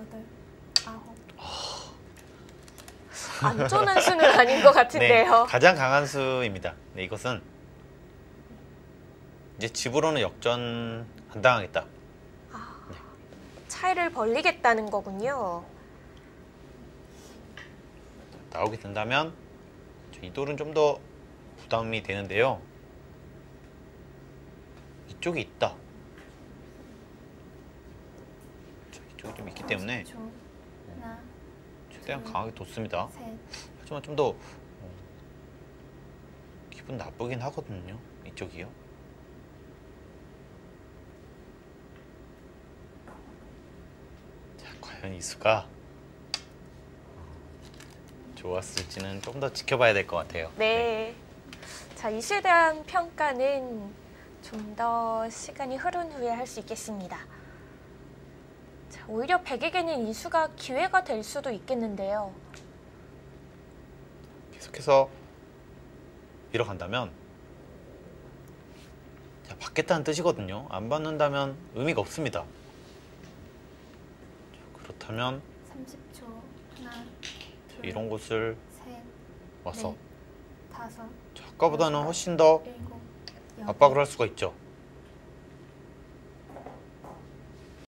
여덟, 아홉. 안전한 수는 아닌 것 같은데요. 네, 가장 강한 수입니다. 네, 이것은 이제 집으로는 역전 안 당하겠다. 차이를 벌리겠다는 거군요. 나오게 된다면 이 돌은 좀 더 부담이 되는데요. 이쪽이 있다. 자, 이쪽이 좀 있기 때문에 30초. 하나, 최대한 강하게 뒀습니다. 셋, 하지만 좀더 어, 기분 나쁘긴 하거든요. 이쪽이요. 자, 과연 이 수가 좋았을지는 좀 더 지켜봐야 될 것 같아요. 네. 자, 이 수에 대한 평가는 좀 더 시간이 흐른 후에 할 수 있겠습니다. 자, 오히려 백에게는 이 수가 기회가 될 수도 있겠는데요. 계속해서 밀어간다면 자, 받겠다는 뜻이거든요. 안 받는다면 의미가 없습니다. 자, 그렇다면 30초. 하나, 자, 둘, 이런 곳을 셋, 와서 넷, 다섯, 자, 아까보다는 훨씬 더 일곱, 압박을 할 수가 있죠.